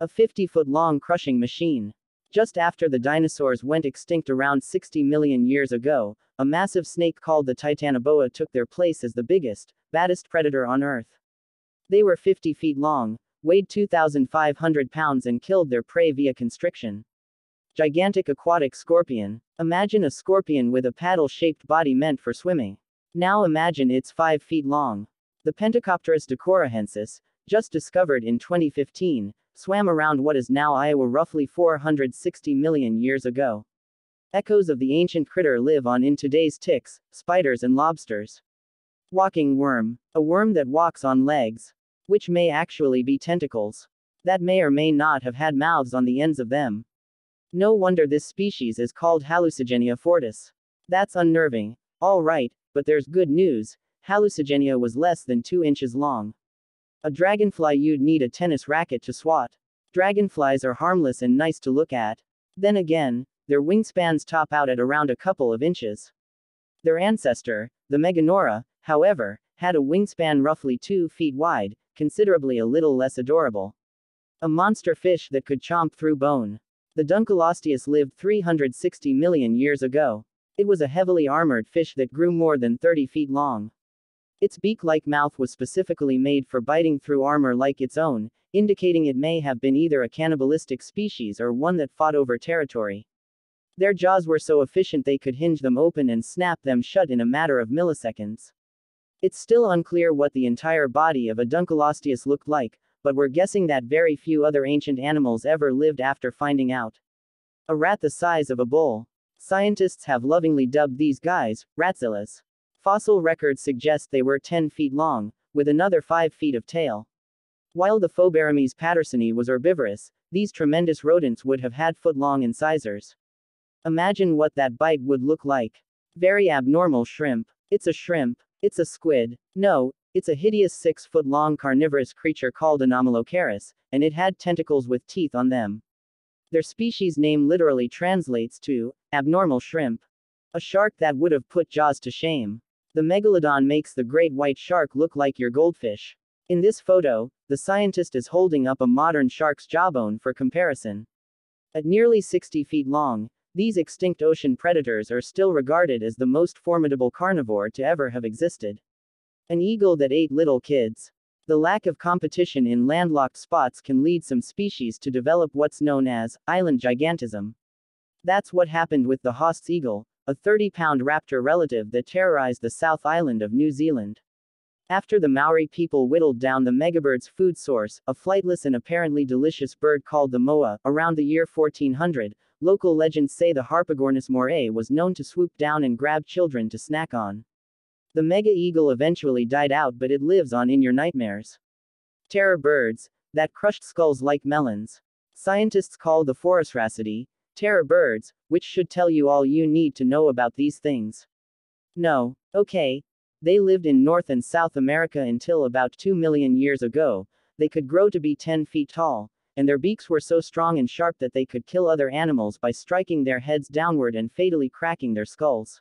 A 50 foot long crushing machine. Just after the dinosaurs went extinct around 60 million years ago, a massive snake called the Titanoboa took their place as the biggest, baddest predator on Earth. They were 50 feet long, weighed 2,500 pounds, and killed their prey via constriction. Gigantic aquatic scorpion. Imagine a scorpion with a paddle shaped body meant for swimming. Now imagine it's 5 feet long. The Pentecopterus decorahensis, just discovered in 2015, swam around what is now Iowa roughly 460 million years ago. Echoes of the ancient critter live on in today's ticks, spiders, and lobsters. Walking worm, a worm that walks on legs, which may actually be tentacles, that may or may not have had mouths on the ends of them. No wonder this species is called Hallucigenia fortis. That's unnerving. All right, but there's good news. Hallucigenia was less than 2 inches long. A dragonfly you'd need a tennis racket to swat. Dragonflies are harmless and nice to look at. Then again, their wingspans top out at around a couple of inches. Their ancestor, the Meganeura, however, had a wingspan roughly 2 feet wide, considerably a little less adorable. A monster fish that could chomp through bone. The Dunkleosteus lived 360 million years ago. It was a heavily armored fish that grew more than 30 feet long. Its beak-like mouth was specifically made for biting through armor like its own, indicating it may have been either a cannibalistic species or one that fought over territory. Their jaws were so efficient they could hinge them open and snap them shut in a matter of milliseconds. It's still unclear what the entire body of a Dunkleosteus looked like, but we're guessing that very few other ancient animals ever lived after finding out. A rat the size of a bull. Scientists have lovingly dubbed these guys, ratzillas. Fossil records suggest they were 10 feet long, with another 5 feet of tail. While the Phoberomys pattersoni was herbivorous, these tremendous rodents would have had foot-long incisors. Imagine what that bite would look like. Very abnormal shrimp. It's a shrimp. It's a squid. No, it's a hideous six-foot-long carnivorous creature called Anomalocaris, and it had tentacles with teeth on them. Their species name literally translates to abnormal shrimp. A shark that would have put Jaws to shame. The megalodon makes the great white shark look like your goldfish. In this photo, the scientist is holding up a modern shark's jawbone for comparison. At nearly 60 feet long, these extinct ocean predators are still regarded as the most formidable carnivore to ever have existed. An eagle that ate little kids. The lack of competition in landlocked spots can lead some species to develop what's known as island gigantism. That's what happened with the Haast's eagle, a 30 pound raptor relative that terrorized the South Island of New Zealand. After the Maori people whittled down the megabird's food source, a flightless and apparently delicious bird called the moa, around the year 1400, local legends say the Harpagornis moorei was known to swoop down and grab children to snack on. The mega eagle eventually died out, but it lives on in your nightmares. Terror birds, that crushed skulls like melons. Scientists call the Phorusrhacidae, terror birds, which should tell you all you need to know about these things. No, okay. They lived in North and South America until about 2 million years ago. They could grow to be 10 feet tall, and their beaks were so strong and sharp that they could kill other animals by striking their heads downward and fatally cracking their skulls.